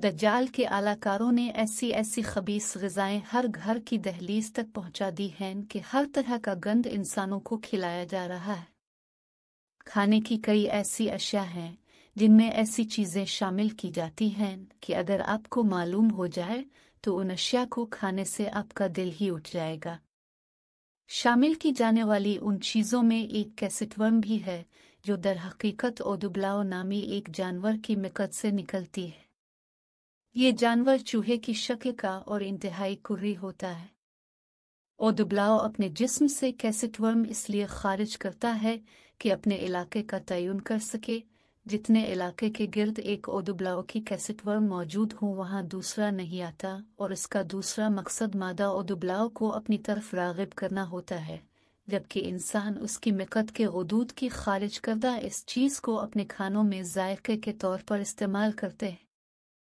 दज्जाल के आलाकारों ने ऐसी ऐसी खबीस गजाएँ हर घर की दहलीज तक पहुँचा दी हैं कि हर तरह का गंद इंसानों को खिलाया जा रहा है। खाने की कई ऐसी अशिया हैं, जिनमें ऐसी चीज़ें शामिल की जाती हैं कि अगर आपको मालूम हो जाए तो उन अशिया को खाने से आपका दिल ही उठ जाएगा। शामिल की जाने वाली उन चीज़ों में एक कैसेटवर्म भी है, जो दर हकीकत ओदुबलाओ नामी एक जानवर की मिकत से निकलती है। ये जानवर चूहे की शक्ल का और इंतहाई कुर्री होता है। ओदुबलाओ अपने जिस्म से कैसेटवर्म इसलिए खारिज करता है कि अपने इलाके का तयन कर सके, जितने इलाके के गिर्द एक ओदुबलाओ की कैसेटवर्म मौजूद हो, वहाँ दूसरा नहीं आता और इसका दूसरा मकसद मादा ओदुबलाओ को अपनी तरफ़ रागिब करना होता है, जबकि इंसान उसकी मिकत के हदूद की खारिज करदा इस चीज़ को अपने खानों में जायके के तौर पर इस्तेमाल करते हैं।